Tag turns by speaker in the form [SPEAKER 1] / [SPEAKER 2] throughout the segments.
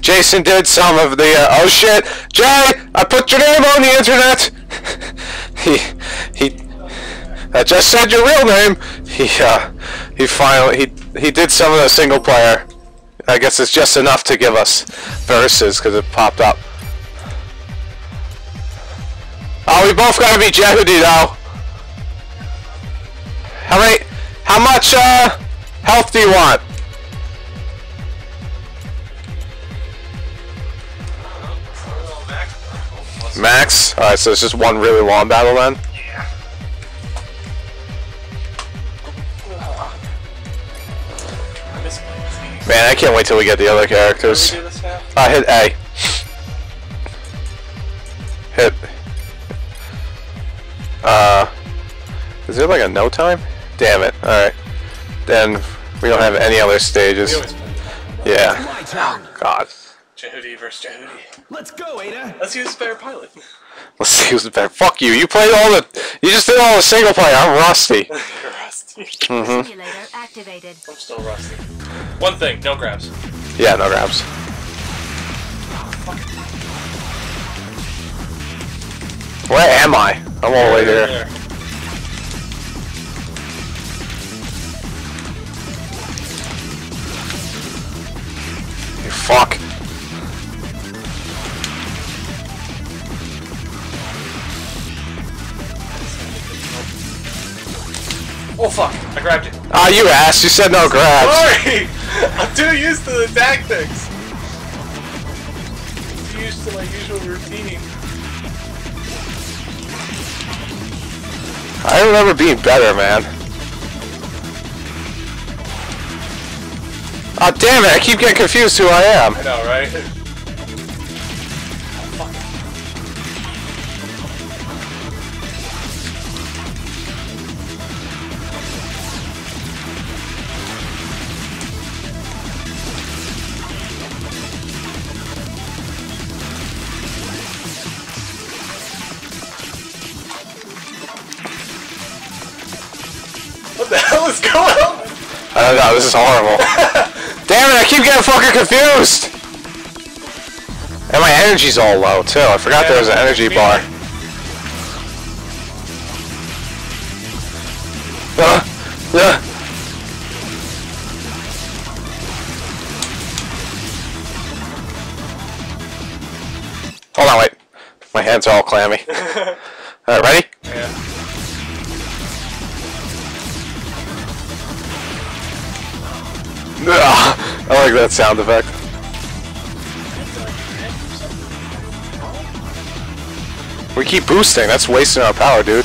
[SPEAKER 1] Jason did some of the. Uh, oh shit, Jay! I put your name on the internet. he he. I just said your real name. He uh he finally he he did some of the single player. I guess it's just enough to give us verses because it popped up. Oh, we both gotta be Jehuty though. How many? How much uh health do you want? Max? Alright, so it's just one really long battle then?
[SPEAKER 2] Yeah.
[SPEAKER 1] Man, I can't wait till we get the other characters.
[SPEAKER 2] I?
[SPEAKER 1] Uh, hit A. Hit. Uh, is there like a no time? Damn it. Alright. Then we don't have any other stages.
[SPEAKER 2] We always play.
[SPEAKER 1] Yeah. God.
[SPEAKER 2] Jehuty versus Jehuty.
[SPEAKER 3] Let's go, Ada.
[SPEAKER 2] Let's use Spare Pilot.
[SPEAKER 1] Let's see who's the better. Fuck you. You played all the. You just did all the single player. I'm rusty.
[SPEAKER 2] You're rusty. Mm-hmm.
[SPEAKER 4] Simulator activated.
[SPEAKER 2] I'm still rusty. One thing, no grabs.
[SPEAKER 1] Yeah, no grabs. Where am I? I'm all the way here.
[SPEAKER 2] There.
[SPEAKER 1] You fuck.
[SPEAKER 2] Fuck! I grabbed it.
[SPEAKER 1] Ah, you ass. You said no grabs.
[SPEAKER 2] Sorry! I'm too used to the tactics. I'm Too used to my usual routine.
[SPEAKER 1] I remember being better, man. Oh damn it! I keep getting confused who I am.
[SPEAKER 2] I know, right? hell is going on?
[SPEAKER 1] I don't know. This is horrible. damn it! I keep getting fucking confused. And my energy's all low too. I forgot there was an energy bar. Uh, uh. Hold on, wait. My hands are all clammy. Alright, ready? Ah, I like that sound effect. We keep boosting, that's wasting our power, dude.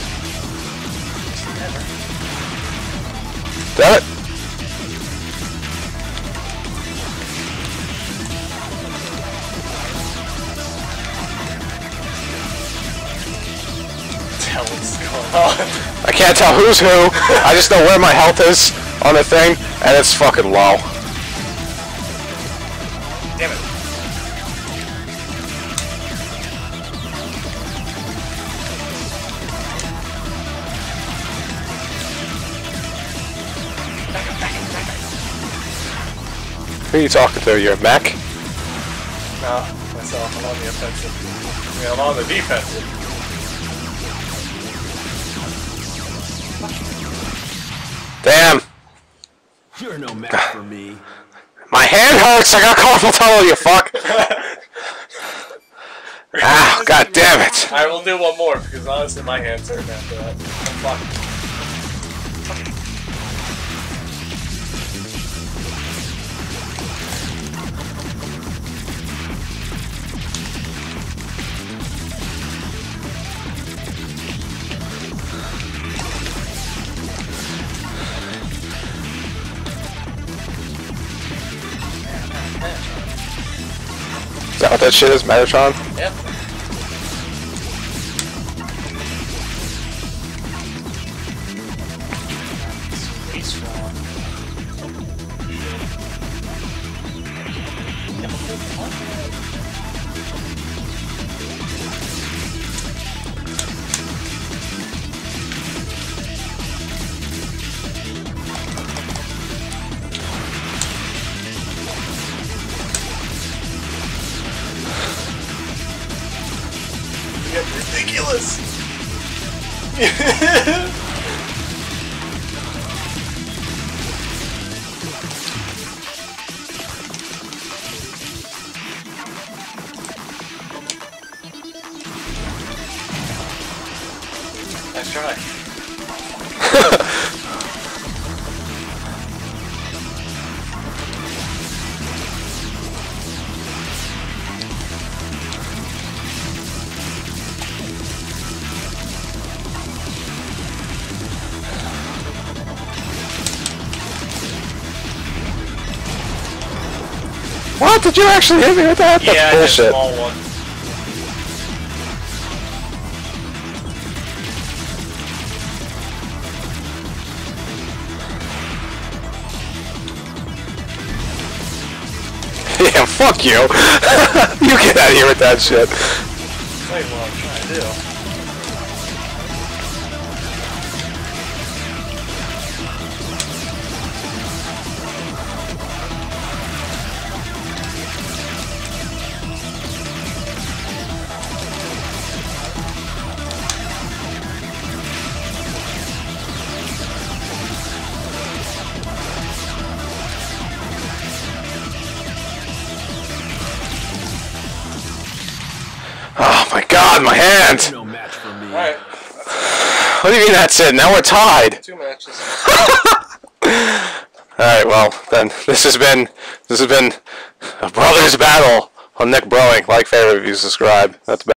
[SPEAKER 1] Damn it.
[SPEAKER 2] What the hell is going on?
[SPEAKER 1] I can't tell who's who. I just know where my health is on the thing, and it's fucking low.
[SPEAKER 2] Damn it.
[SPEAKER 1] Who are you talking to? You're a mech?
[SPEAKER 2] No, myself. I'm on the offensive. I mean, I'm on the defensive.
[SPEAKER 1] Damn.
[SPEAKER 3] You're no match for me.
[SPEAKER 1] My hand hurts. I got carpal tunnel, you fuck. ah, god damn it.
[SPEAKER 2] Alright, we'll do one more because honestly, my hands hurt after that. I'm fucked.
[SPEAKER 1] Is that what that shit is, Metatron?
[SPEAKER 2] Yep. Nice try.
[SPEAKER 1] What? Did you actually hit me with that? That's
[SPEAKER 2] yeah, just
[SPEAKER 1] bullshit.
[SPEAKER 2] small one.
[SPEAKER 1] Yeah, fuck you. you get out of here with that shit.
[SPEAKER 2] Wait, what I'm trying to do.
[SPEAKER 1] What do you mean that's it? Now we're tied.
[SPEAKER 2] two matches.
[SPEAKER 1] Alright, well, then this has been this has been a brothers battle on NicBroInc. Like, favorite, review, subscribe. That's